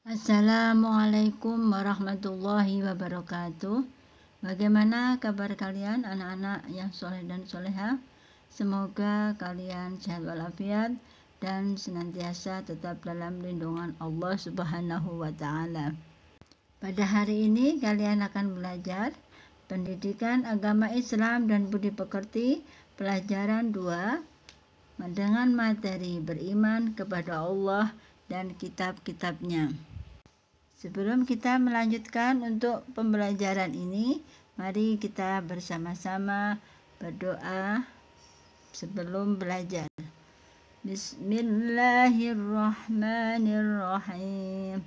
Assalamualaikum warahmatullahi wabarakatuh. Bagaimana kabar kalian anak-anak yang soleh dan soleha? Semoga kalian sehat walafiat dan senantiasa tetap dalam lindungan Allah Subhanahu wa taala. Pada hari ini kalian akan belajar pendidikan agama Islam dan budi pekerti pelajaran 2 dengan materi beriman kepada Allah dan kitab-kitabnya. Sebelum kita melanjutkan untuk pembelajaran ini, mari kita bersama-sama berdoa sebelum belajar. Bismillahirrahmanirrahim.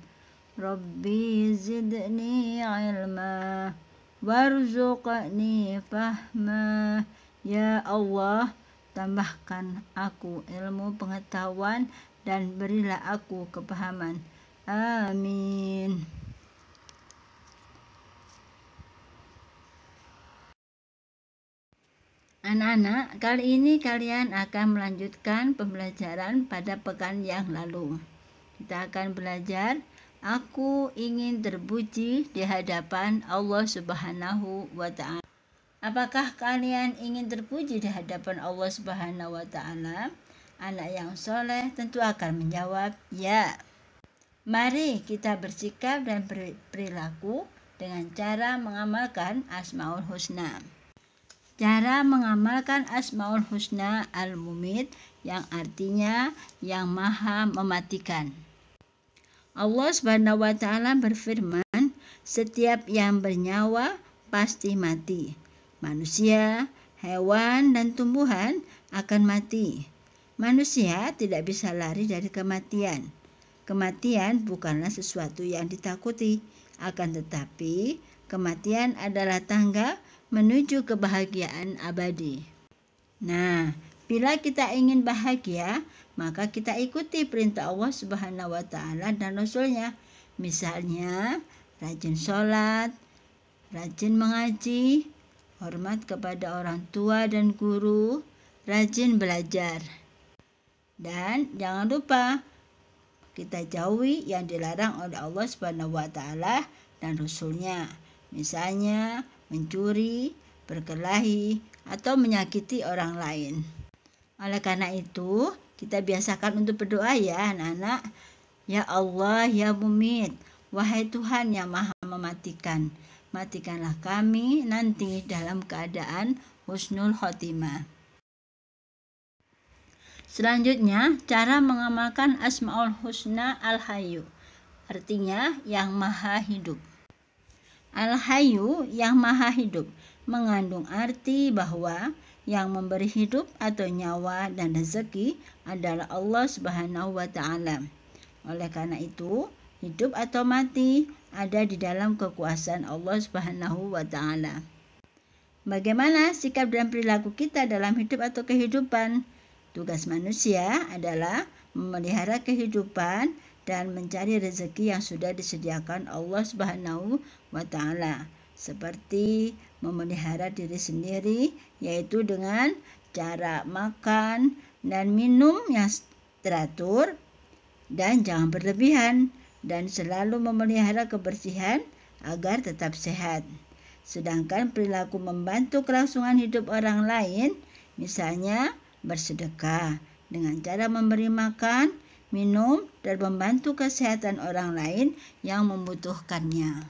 Rabbi zidni ilma warzuqni fahma. Ya Allah, tambahkan aku ilmu pengetahuan dan berilah aku kepahaman. Amin. Anak-anak, kali ini kalian akan melanjutkan pembelajaran pada pekan yang lalu. Kita akan belajar Aku ingin terpuji di hadapan Allah Subhanahu wa taala. Apakah kalian ingin terpuji di hadapan Allah Subhanahu wa taala? Anak yang soleh tentu akan menjawab ya. Mari kita bersikap dan perilaku dengan cara mengamalkan Asmaul Husna. Cara mengamalkan Asmaul Husna Al-Mumit yang artinya yang maha mematikan. Allah Subhanahu wa taala berfirman, setiap yang bernyawa pasti mati. Manusia, hewan, dan tumbuhan akan mati. Manusia tidak bisa lari dari kematian Kematian bukanlah sesuatu yang ditakuti, akan tetapi kematian adalah tangga menuju kebahagiaan abadi. Nah, bila kita ingin bahagia, maka kita ikuti perintah Allah Subhanahu wa taala dan rasulnya. Misalnya, rajin sholat, rajin mengaji, hormat kepada orang tua dan guru, rajin belajar. Dan jangan lupa kita jauhi yang dilarang oleh Allah Subhanahu wa taala dan rasulnya. Misalnya mencuri, berkelahi, atau menyakiti orang lain. Oleh karena itu, kita biasakan untuk berdoa ya anak-anak. Ya Allah, ya Mumit, wahai Tuhan yang maha mematikan, matikanlah kami nanti dalam keadaan husnul khotimah. Selanjutnya, cara mengamalkan Asmaul Husna Al-Hayyu. Artinya yang maha hidup. Al-Hayyu yang maha hidup mengandung arti bahwa yang memberi hidup atau nyawa dan rezeki adalah Allah Subhanahu wa taala. Oleh karena itu, hidup atau mati ada di dalam kekuasaan Allah Subhanahu wa taala. Bagaimana sikap dan perilaku kita dalam hidup atau kehidupan? Tugas manusia adalah memelihara kehidupan dan mencari rezeki yang sudah disediakan Allah Subhanahu wa taala seperti memelihara diri sendiri yaitu dengan cara makan dan minum yang teratur dan jangan berlebihan dan selalu memelihara kebersihan agar tetap sehat. Sedangkan perilaku membantu kelangsungan hidup orang lain misalnya bersedekah dengan cara memberi makan, minum, dan membantu kesehatan orang lain yang membutuhkannya.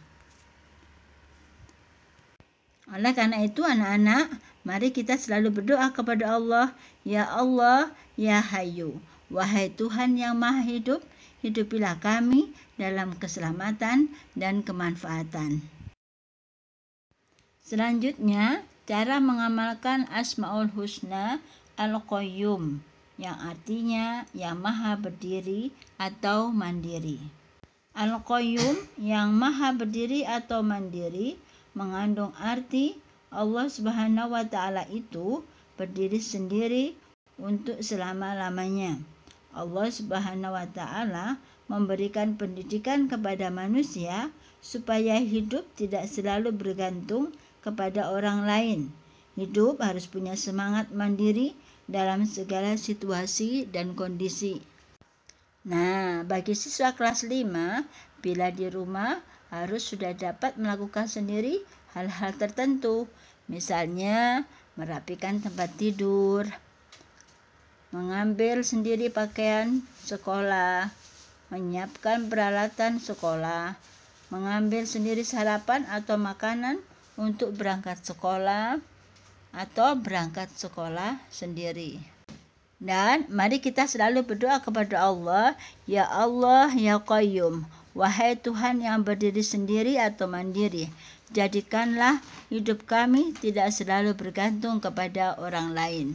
Oleh karena itu anak-anak, mari kita selalu berdoa kepada Allah, Ya Allah, Ya Hayu, wahai Tuhan yang maha hidup, hidupilah kami dalam keselamatan dan kemanfaatan. Selanjutnya, cara mengamalkan Asmaul Husna Al-Qayyum yang artinya yang maha berdiri atau mandiri. Al-Qayyum yang maha berdiri atau mandiri mengandung arti Allah Subhanahu wa taala itu berdiri sendiri untuk selama-lamanya. Allah Subhanahu wa taala memberikan pendidikan kepada manusia supaya hidup tidak selalu bergantung kepada orang lain. Hidup harus punya semangat mandiri dalam segala situasi dan kondisi. Nah, bagi siswa kelas 5, Bila di rumah, harus sudah dapat melakukan sendiri hal-hal tertentu. Misalnya, merapikan tempat tidur, mengambil sendiri pakaian sekolah, menyiapkan peralatan sekolah, mengambil sendiri sarapan atau makanan untuk berangkat sekolah atau berangkat sekolah sendiri. Dan mari kita selalu berdoa kepada Allah, Ya Allah, Ya Qayyum, wahai Tuhan yang berdiri sendiri atau mandiri, jadikanlah hidup kami tidak selalu bergantung kepada orang lain.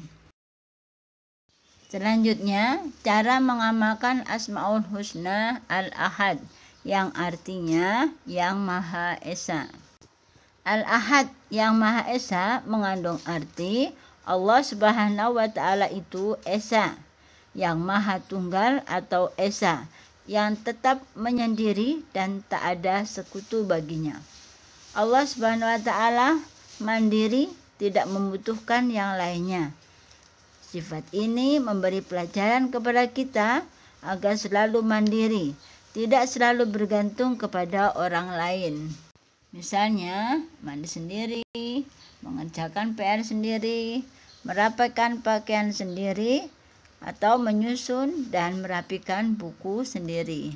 Selanjutnya, cara mengamalkan Asmaul Husna Al-Ahad yang artinya yang Maha Esa. Al-Ahad yang Maha Esa mengandung arti Allah Subhanahu wa taala itu esa, yang maha tunggal atau esa, yang tetap menyendiri dan tak ada sekutu baginya. Allah Subhanahu wa taala mandiri, tidak membutuhkan yang lainnya. Sifat ini memberi pelajaran kepada kita agar selalu mandiri, tidak selalu bergantung kepada orang lain. Misalnya, mandi sendiri, mengerjakan PR sendiri, merapikan pakaian sendiri, atau menyusun dan merapikan buku sendiri.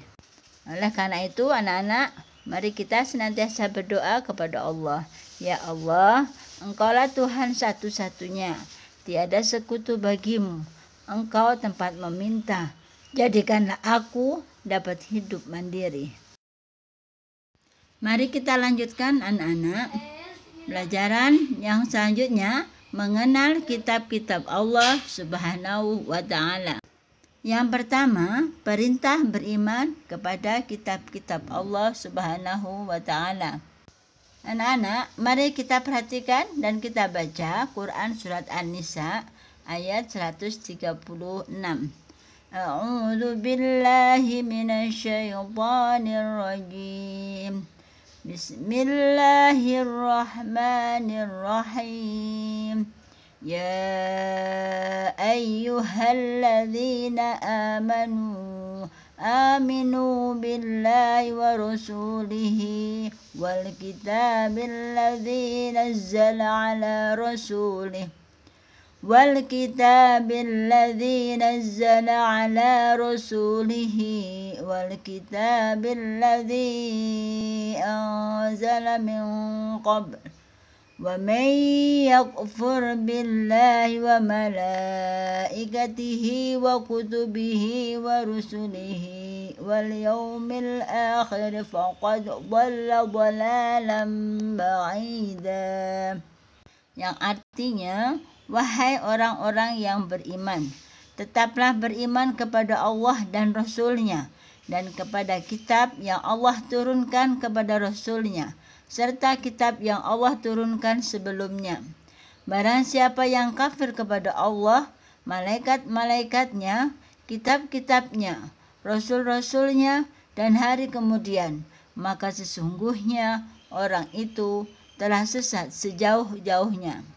Oleh karena itu, anak-anak, mari kita senantiasa berdoa kepada Allah. Ya Allah, Engkaulah Tuhan satu-satunya, tiada sekutu bagimu. Engkau tempat meminta. Jadikanlah aku dapat hidup mandiri. Mari kita lanjutkan anak-anak. Pelajaran yang selanjutnya mengenal kitab-kitab Allah Subhanahu wa taala. Yang pertama, perintah beriman kepada kitab-kitab Allah Subhanahu wa taala. Anak-anak, mari kita perhatikan dan kita baca Quran surat An-Nisa ayat 136. A'udzu billahi minasyaitonir rajim. بسم الله الرحمن الرحيم. يا أيها الذين آمنوا آمنوا بالله ورسوله والكتاب الذي نزل على رسوله والكتاب الذي نزل على رسوله والكتاب الذي أنزل من قبل. ومن يكفر بالله وملائكته وكتبه ورسله واليوم الآخر فقد ضل ضلالا بعيدا. Yang artinya Wahai orang-orang yang beriman, tetaplah beriman kepada Allah dan Rasul-Nya dan kepada kitab yang Allah turunkan kepada Rasul-Nya serta kitab yang Allah turunkan sebelumnya. Barang siapa yang kafir kepada Allah, malaikat-malaikatnya, kitab-kitabnya, rasul-rasulnya, dan hari kemudian, maka sesungguhnya orang itu telah sesat sejauh-jauhnya.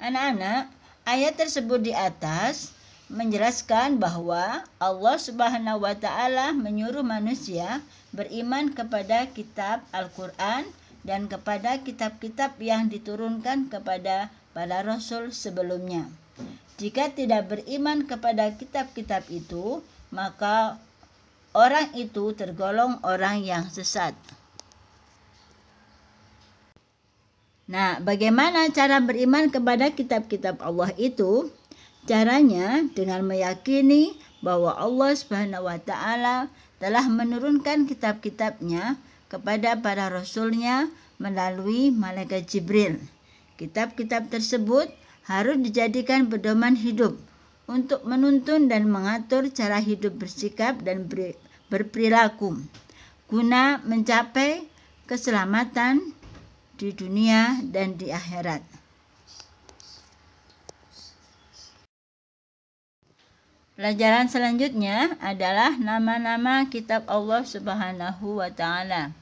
Anak-anak, ayat tersebut di atas menjelaskan bahwa Allah Subhanahu wa taala menyuruh manusia beriman kepada kitab Al-Qur'an dan kepada kitab-kitab yang diturunkan kepada para rasul sebelumnya. Jika tidak beriman kepada kitab-kitab itu, maka orang itu tergolong orang yang sesat. Nah, bagaimana cara beriman kepada kitab-kitab Allah itu? Caranya dengan meyakini bahwa Allah Subhanahu wa taala telah menurunkan kitab-kitabnya kepada para rasulnya melalui malaikat Jibril. Kitab-kitab tersebut harus dijadikan pedoman hidup untuk menuntun dan mengatur cara hidup bersikap dan berperilaku guna mencapai keselamatan di dunia dan di akhirat. Pelajaran selanjutnya adalah nama-nama kitab Allah Subhanahu wa taala.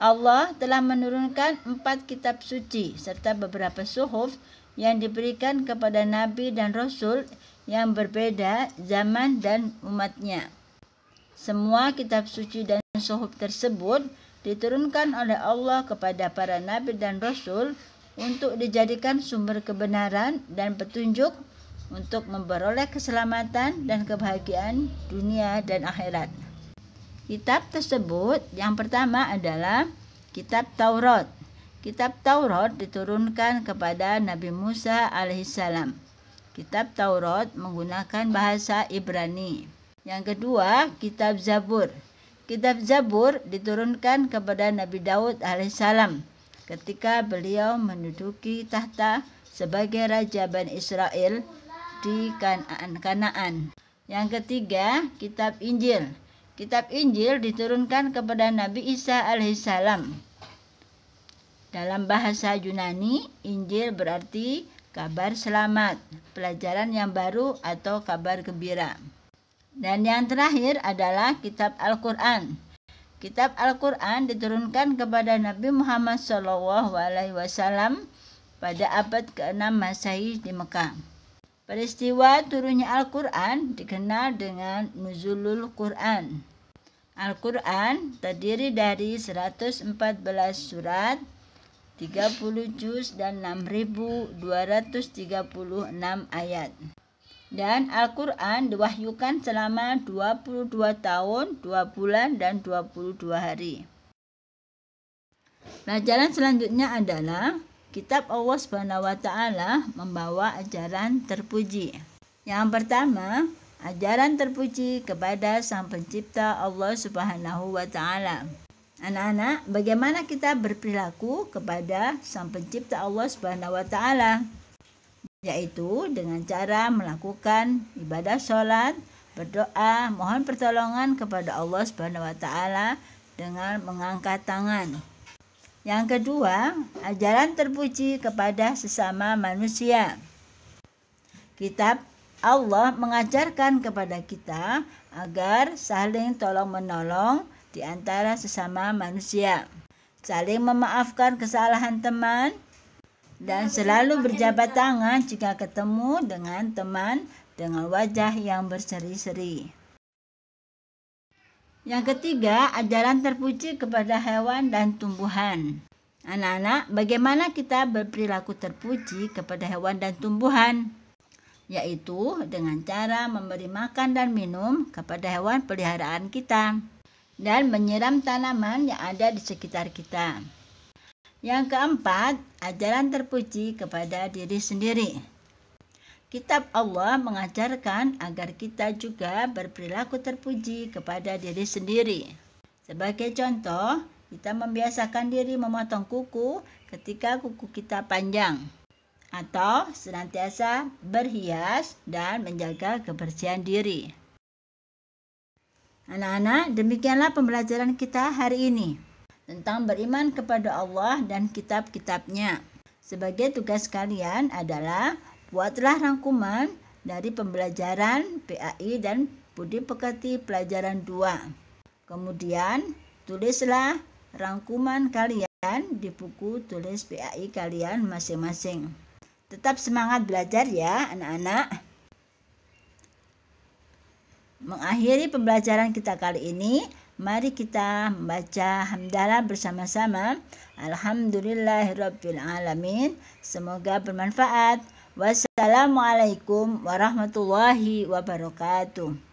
Allah telah menurunkan empat kitab suci serta beberapa suhuf yang diberikan kepada nabi dan rasul yang berbeda zaman dan umatnya. Semua kitab suci dan suhuf tersebut diturunkan oleh Allah kepada para nabi dan rasul untuk dijadikan sumber kebenaran dan petunjuk untuk memperoleh keselamatan dan kebahagiaan dunia dan akhirat. Kitab tersebut yang pertama adalah Kitab Taurat. Kitab Taurat diturunkan kepada Nabi Musa alaihissalam. Kitab Taurat menggunakan bahasa Ibrani. Yang kedua, Kitab Zabur. Kitab Zabur diturunkan kepada Nabi Daud alaihissalam ketika beliau menduduki tahta sebagai Raja Bani Israel di Kanaan. Yang ketiga, Kitab Injil. Kitab Injil diturunkan kepada Nabi Isa alaihissalam. Dalam bahasa Yunani, Injil berarti kabar selamat, pelajaran yang baru atau kabar gembira. Dan yang terakhir adalah kitab Al-Quran. Kitab Al-Quran diturunkan kepada Nabi Muhammad SAW pada abad ke-6 Masehi di Mekah. Peristiwa turunnya Al-Quran dikenal dengan Nuzulul Quran. Al-Quran terdiri dari 114 surat, 30 juz dan 6236 ayat. Dan Al-Quran diwahyukan selama 22 tahun, 2 bulan, dan 22 hari. Pelajaran selanjutnya adalah Kitab Allah Subhanahu wa taala membawa ajaran terpuji. Yang pertama, ajaran terpuji kepada Sang Pencipta Allah Subhanahu wa taala. Anak-anak, bagaimana kita berperilaku kepada Sang Pencipta Allah Subhanahu wa taala? Yaitu dengan cara melakukan ibadah sholat, berdoa, mohon pertolongan kepada Allah Subhanahu wa taala dengan mengangkat tangan. Yang kedua, ajaran terpuji kepada sesama manusia. Kitab Allah mengajarkan kepada kita agar saling tolong-menolong di antara sesama manusia, saling memaafkan kesalahan teman, dan selalu berjabat tangan jika ketemu dengan teman dengan wajah yang berseri-seri. Yang ketiga, ajaran terpuji kepada hewan dan tumbuhan. Anak-anak, bagaimana kita berperilaku terpuji kepada hewan dan tumbuhan? Yaitu dengan cara memberi makan dan minum kepada hewan peliharaan kita dan menyiram tanaman yang ada di sekitar kita. Yang keempat, ajaran terpuji kepada diri sendiri. Kitab Allah mengajarkan agar kita juga berperilaku terpuji kepada diri sendiri. Sebagai contoh, kita membiasakan diri memotong kuku ketika kuku kita panjang atau senantiasa berhias dan menjaga kebersihan diri. Anak-anak, demikianlah pembelajaran kita hari ini tentang beriman kepada Allah dan kitab-kitabnya. Sebagai tugas kalian adalah buatlah rangkuman dari pembelajaran PAI dan Budi Pekerti pelajaran 2. Kemudian tulislah rangkuman kalian di buku tulis PAI kalian masing-masing. Tetap semangat belajar ya anak-anak. Mengakhiri pembelajaran kita kali ini, mari kita membaca hamdalah bersama-sama. Alhamdulillahirrabbilalamin. Semoga bermanfaat. Wassalamualaikum warahmatullahi wabarakatuh.